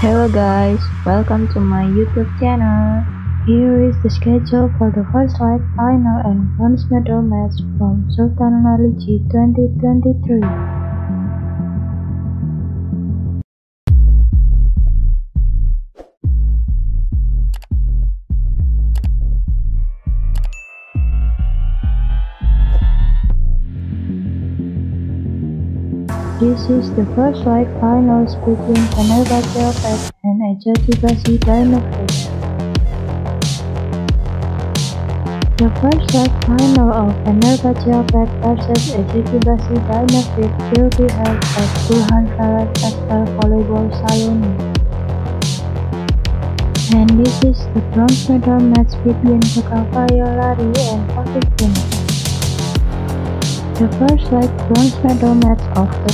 Hello guys, welcome to my YouTube channel. Here is the schedule for the first live final and bronze medal match from Sultanlar Ligi 2023. This is the first live finals between Fenerbahce Opet and Eczacıbaşı Dynavit. The first live final of Fenerbahce Opet versus Eczacıbaşı Dynavit will be held at Burhan Felek Vestel Volleyball Salonu. And this is the bronze medal match between Kakavaya Lari and VakıfBank. The first light bronze medal match of the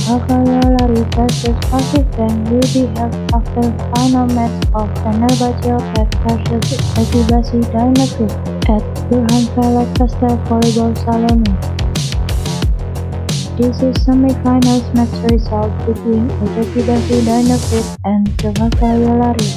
Lari versus VakıfBank will be held after final match of the Fenerbahce versus Eczacıbaşı Dynavit at Burhan Felek Vestel Volleyball Salonu. This is semi-finals match result between Eczacıbaşı Dynavit and the Lari.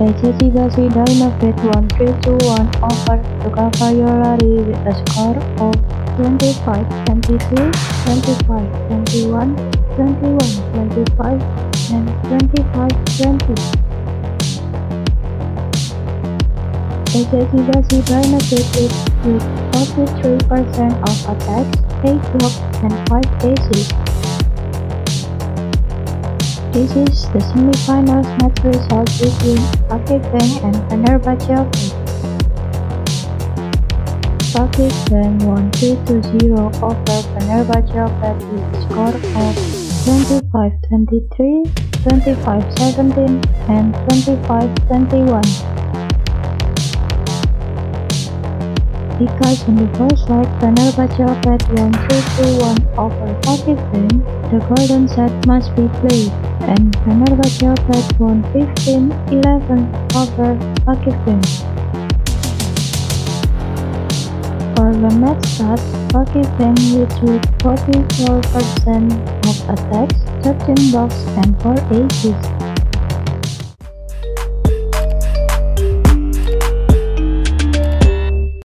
Eczacıbaşı Dynavit won 3-1 over the Lari with a score of 25, 23, 25, 21, 21, 25, and 25, 20. Eczacıbaşı benefited with 43% of attacks, 8 blocks, and 5 aces. This is the semi-finals match result between VakıfBank and Fenerbahce VakıfBank won 3-0 over Fenerbahce Opet with a score of 25-23, 25-17 and 25-21. Because in the first leg Fenerbahce Opet won 3-1 over VakıfBank, the golden set must be played, and Fenerbahce Opet won 15-11 over VakıfBank. The start, VakıfBank leads with 44% of attacks, 13 blocks and 4 aces.